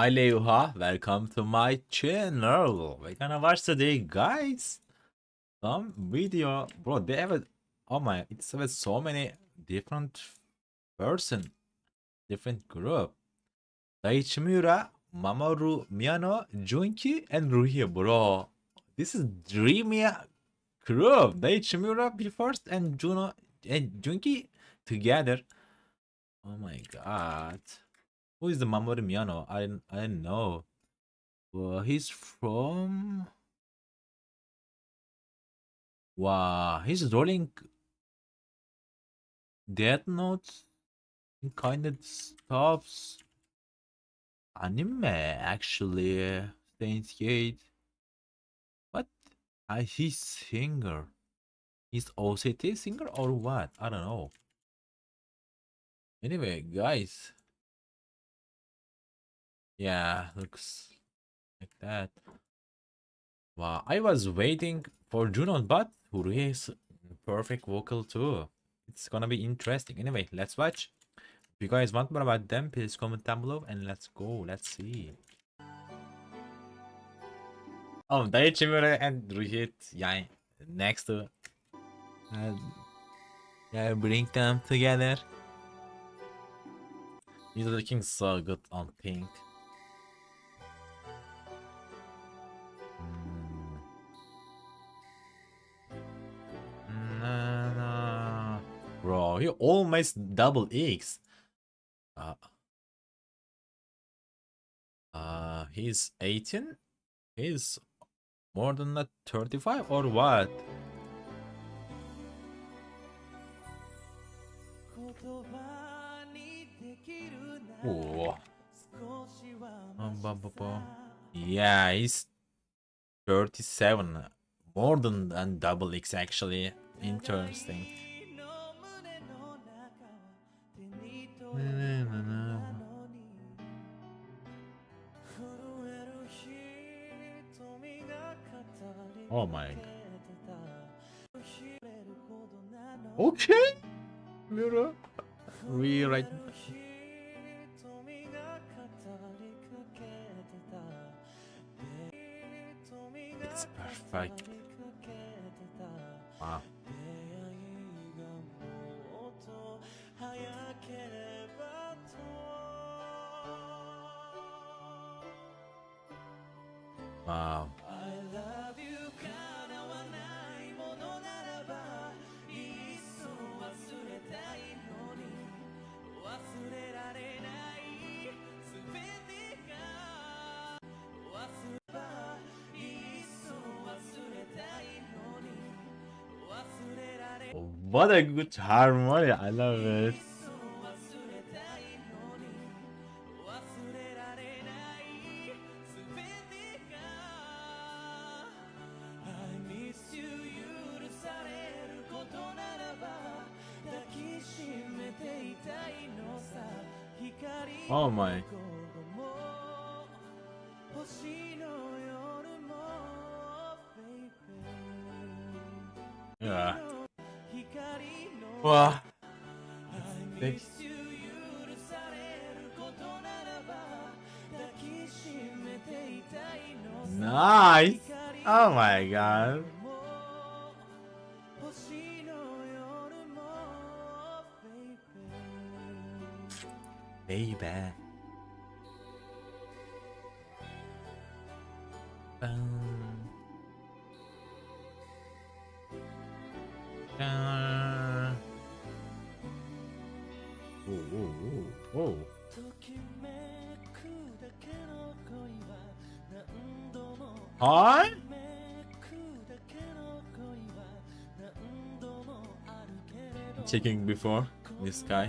Aloha, welcome to my channel. We're gonna watch today, guys. Some video, bro. They have a, oh my, it's with so many different person, different group. Daichi Miura, Mamoru Miyano, Junki, and Ryuhei, bro. This is Dreamiya group. Daichi Miura BE:FIRST, and Juno and Junki together. Oh my god. Who is the Mamoru Miyano? I I didn't know. Well, he's from. Wow, he's rolling Death Notes kind of stuffs. Anime actually. Steins Gate. What? Uh, he's singer. He's OCT singer or what? I don't know. Anyway, guys. Yeah, looks like that. Wow, I was waiting for Juno, but Huri is perfect vocal too. It's gonna be interesting. Anyway, let's watch. If you guys want more about them, please comment down below and let's go. Let's see. Oh, Daichi Miura and Ruhit, yeah, next to, uh, yeah, bring them together. He's looking so good on pink. Bro, he almost double X. Uh, uh, he's 18? He's more than that 35 or what? Oh. Yeah, he's 37. More than, than double X actually. Interesting. Oh my. Okay. Mirror. Rewrite. It's perfect. Wow. Wow. What a good harmony. I love it. Oh my. Yeah. Wow. Thanks. Nice. Oh my god. Baby. Um, Whoa. Hi? Checking before this guy.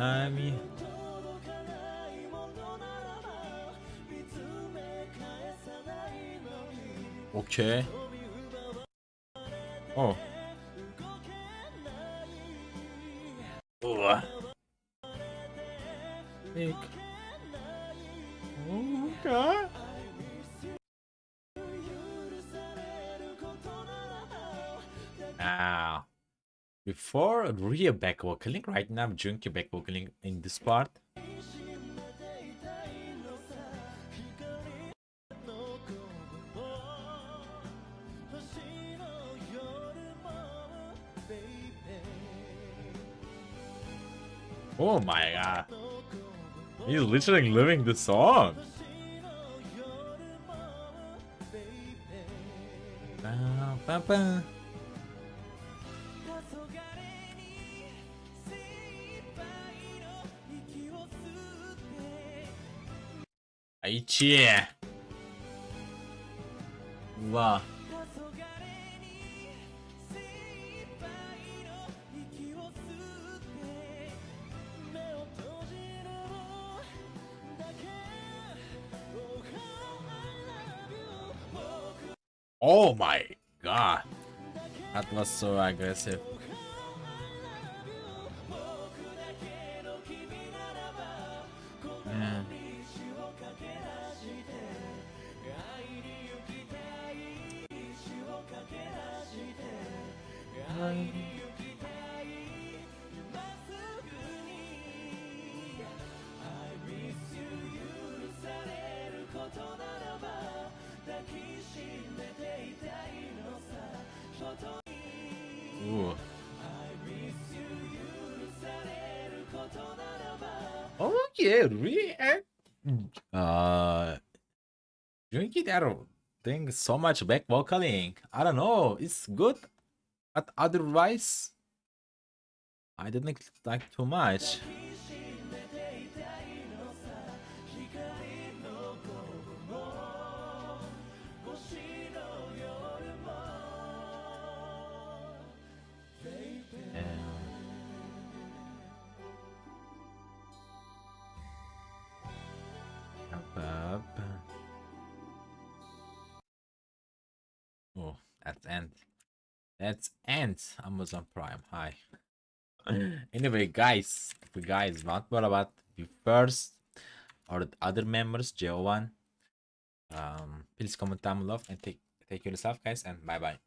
let. Okay. Oh. Oh. Big. Oh, God. Now, before rear back vocaling, right now I'm Junki back vocaling in this part. Oh my god. He's literally living the song. Ba, ba, ba. Aichi. Wow. Oh my god. That was so aggressive. Yeah. Yeah, react. Uh, drinking that thing so much back vocaling. I don't know. It's good, but otherwise, I didn't like too much. End. That's end. Amazon Prime. Hi. anyway, guys, if you guys want more about the first or the other members, Jo1, um, please comment down below and take take care of yourself, guys, and bye bye.